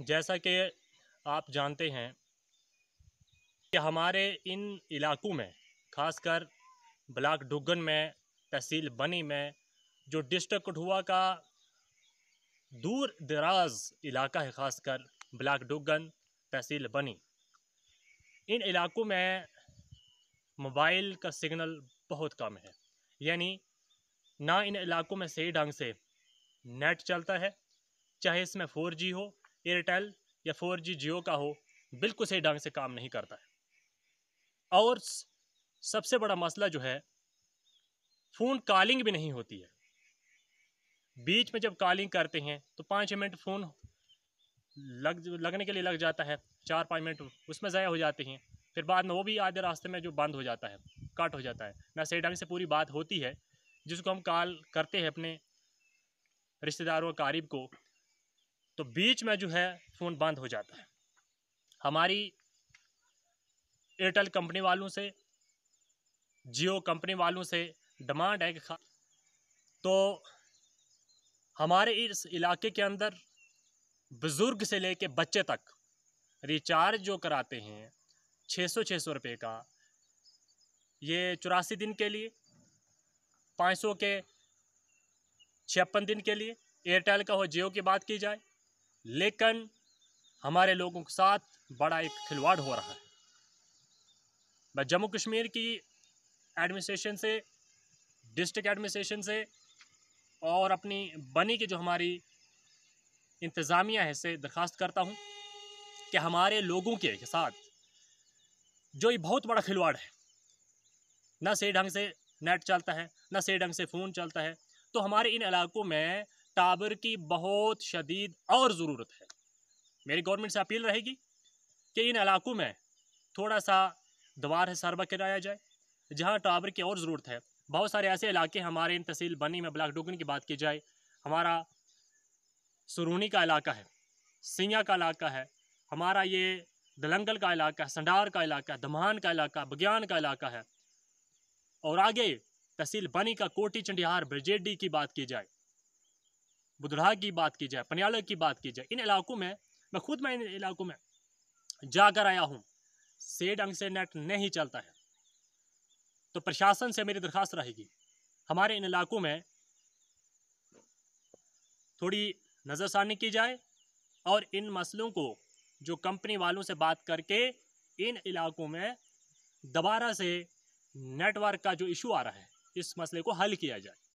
जैसा कि आप जानते हैं कि हमारे इन इलाकों में, ख़ासकर ब्लाक डुगन में, तहसील बनी में, जो डिस्ट्रिक्ट कठुआ का दूर दराज इलाका है, ख़ासकर ब्लाक डुगन तहसील बनी। इन इलाकों में मोबाइल का सिग्नल बहुत कम है। यानी ना इन इलाकों में सही ढंग से नेट चलता है, चाहे इसमें फोर जी हो एयरटेल या फोर जी जियो का हो, बिल्कुल सही ढंग से काम नहीं करता है। और सबसे बड़ा मसला जो है, फ़ोन कॉलिंग भी नहीं होती है। बीच में जब कॉलिंग करते हैं तो पाँच छः मिनट फ़ोन लग, लगने के लिए लग जाता है, चार पाँच मिनट उसमें ज़ाया हो जाते हैं, फिर बाद में वो भी आधे रास्ते में जो बंद हो जाता है, कट हो जाता है। ना सही ढंग से पूरी बात होती है, जिसको हम कॉल करते हैं अपने रिश्तेदारों, कारीब को तो बीच में जो है, फ़ोन बंद हो जाता है। हमारी एयरटेल कंपनी वालों से, जियो कंपनी वालों से डिमांड है कि तो हमारे इस इलाके के अंदर बुज़ुर्ग से लेके बच्चे तक रिचार्ज जो कराते हैं छः सौ छः सौ रुपये का, ये चौरासी दिन के लिए, पाँच सौ के छप्पन दिन के लिए, एयरटेल का हो जियो की बात की जाए लेकिन हमारे लोगों के साथ बड़ा एक खिलवाड़ हो रहा है। मैं जम्मू कश्मीर की एडमिनिस्ट्रेशन से, डिस्ट्रिक्ट एडमिनिस्ट्रेशन से और अपनी बनी की जो हमारी इंतज़ामिया है से दरख्वास्त करता हूँ कि हमारे लोगों के साथ जो ये बहुत बड़ा खिलवाड़ है, ना सही ढंग से नेट चलता है, ना सही ढंग से फ़ोन चलता है तो हमारे इन इलाकों में टावर की बहुत शदीद और ज़रूरत है। मेरी गवर्नमेंट से अपील रहेगी कि इन इलाकों में थोड़ा सा दवार सरबा कराया जाए, जहाँ टावर की और ज़रूरत है। बहुत सारे ऐसे इलाके हमारे इन तहसील बनी में ब्लाक डोगन की बात की जाए, हमारा सुरूनी का इलाका है सिंया का इलाका है, हमारा ये दलंगल का इलाका है, संडार का इलाका है दमान का इलाका बग्यान का इलाका है। और आगे तहसील बनी का कोटी चंडिहार, ब्रिजेडी की बात की जाए बुधड़ा की बात की जाए, पनियाला की बात की जाए, इन इलाकों में, मैं खुद मैं इन इलाकों में जाकर आया हूँ से ढंग से नेट नहीं चलता है तो प्रशासन से मेरी दरख्वास्त रहेगी। हमारे इन इलाकों में थोड़ी नज़रसानी की जाए और इन मसलों को, जो कंपनी वालों से बात करके इन इलाकों में दोबारा से नेटवर्क का जो इशू आ रहा है, इस मसले को हल किया जाए।